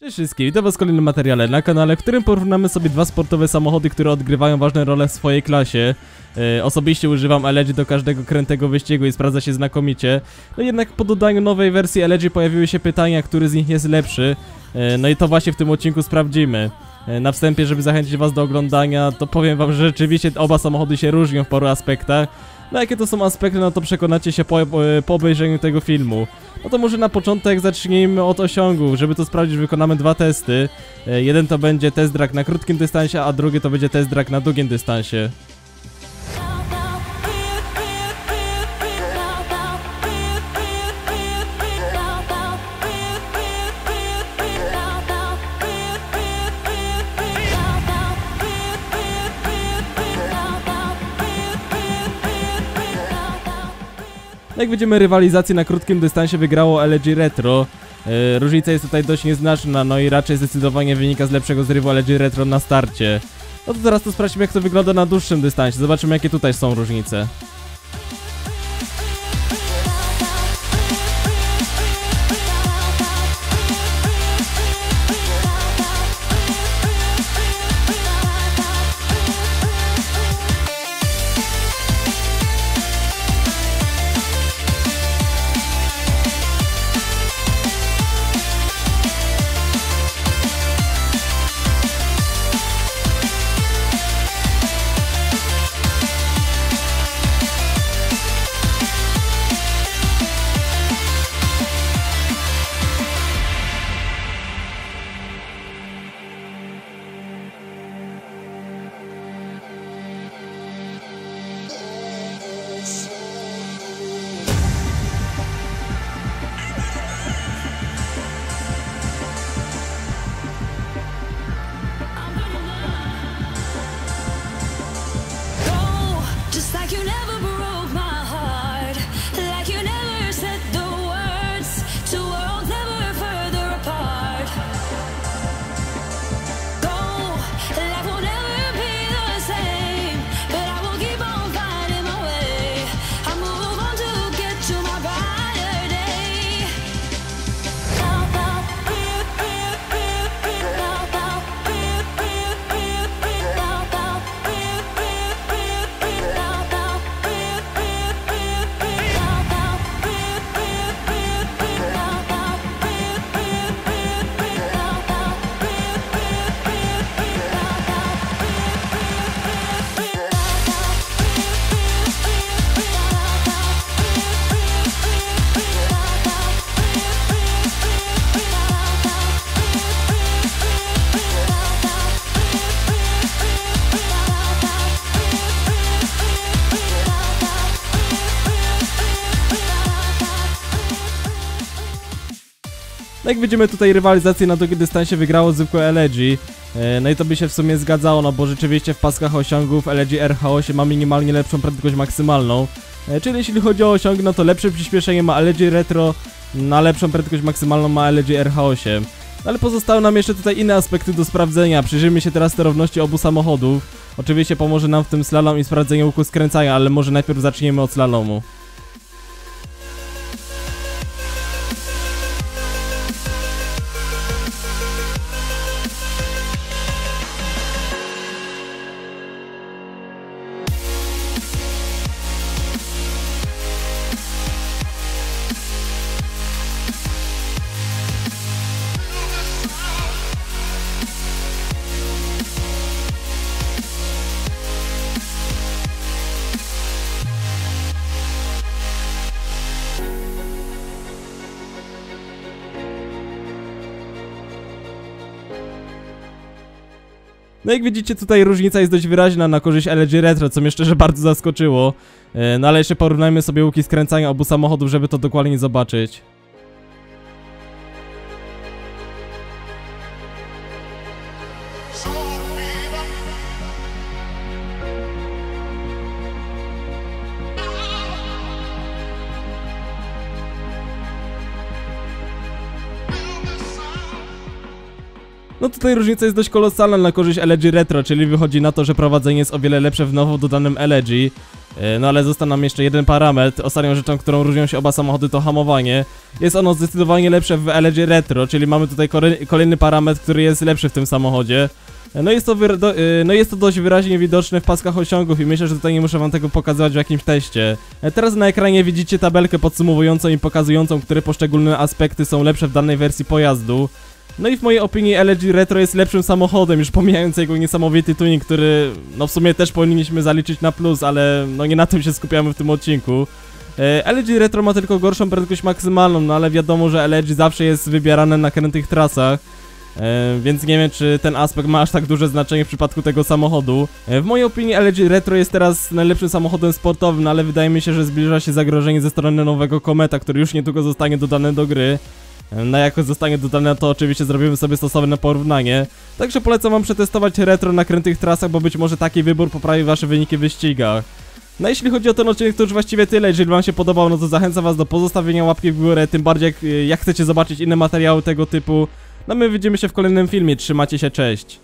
Cześć wszystkim, witam was w kolejnym materiale na kanale, w którym porównamy sobie dwa sportowe samochody, które odgrywają ważne role w swojej klasie. E, osobiście używam LG do każdego krętego wyścigu i sprawdza się znakomicie. No jednak po dodaniu nowej wersji LG pojawiły się pytania, który z nich jest lepszy. E, no i to właśnie w tym odcinku sprawdzimy. E, na wstępie, żeby zachęcić was do oglądania, to powiem wam, że rzeczywiście oba samochody się różnią w paru aspektach. No jakie to są aspekty, no to przekonacie się po, po obejrzeniu tego filmu. No to może na początek zacznijmy od osiągu. Żeby to sprawdzić, wykonamy dwa testy. E, Jeden to będzie test drag na krótkim dystansie, a drugi to będzie test drag na długim dystansie. Jak widzimy, rywalizację na krótkim dystansie wygrało LG Retro. E, różnica jest tutaj dość nieznaczna, no i raczej zdecydowanie wynika z lepszego zrywu LG Retro na starcie. No to teraz to sprawdźmy, jak to wygląda na dłuższym dystansie. Zobaczymy, jakie tutaj są różnice. No jak widzimy tutaj rywalizację na długim dystansie wygrało zwykłe LG. No i to by się w sumie zgadzało, no bo rzeczywiście w paskach osiągów LG RH8 ma minimalnie lepszą prędkość maksymalną. E, Czyli jeśli chodzi o osiągi, no to lepsze przyspieszenie ma LG Retro, na lepszą prędkość maksymalną ma LG RH8. No Ale pozostały nam jeszcze tutaj inne aspekty do sprawdzenia. Przyjrzyjmy się teraz sterowności obu samochodów. Oczywiście pomoże nam w tym slalom i sprawdzenie łuku skręcania, ale może najpierw zaczniemy od slalomu. No jak widzicie tutaj różnica jest dość wyraźna na korzyść LG Retro, co mnie szczerze bardzo zaskoczyło. E, No ale jeszcze porównajmy sobie łuki skręcania obu samochodów, żeby to dokładnie zobaczyć. No tutaj różnica jest dość kolosalna na korzyść LG Retro, czyli wychodzi na to, że prowadzenie jest o wiele lepsze w nowo dodanym LG. E, No ale został nam jeszcze jeden parametr. Ostatnią rzeczą, którą różnią się oba samochody to hamowanie. Jest ono zdecydowanie lepsze w LG Retro, czyli mamy tutaj kole- kolejny parametr, który jest lepszy w tym samochodzie. E, No jest, to e, no jest to dość wyraźnie widoczne w paskach osiągów i myślę, że tutaj nie muszę wam tego pokazywać w jakimś teście. Teraz na ekranie widzicie tabelkę podsumowującą i pokazującą, które poszczególne aspekty są lepsze w danej wersji pojazdu. No i w mojej opinii LG Retro jest lepszym samochodem, już pomijając jego niesamowity tuning, który no w sumie też powinniśmy zaliczyć na plus, ale no nie na tym się skupiamy w tym odcinku. E, LG Retro ma tylko gorszą prędkość maksymalną, no ale wiadomo, że LG zawsze jest wybierane na krętych trasach. E, więc nie wiem, czy ten aspekt ma aż tak duże znaczenie w przypadku tego samochodu. E, w mojej opinii LG Retro jest teraz najlepszym samochodem sportowym, no ale wydaje mi się, że zbliża się zagrożenie ze strony nowego Kometa, który już niedługo zostanie dodany do gry. Na jakość zostanie dodane, to oczywiście zrobimy sobie stosowne porównanie. Także polecam wam przetestować retro na krętych trasach, bo być może taki wybór poprawi wasze wyniki w wyścigach. No jeśli chodzi o ten odcinek, to już właściwie tyle. Jeżeli wam się podobał, no to zachęcam was do pozostawienia łapki w górę, tym bardziej jak, jak chcecie zobaczyć inne materiały tego typu. No my widzimy się w kolejnym filmie, trzymajcie się, cześć.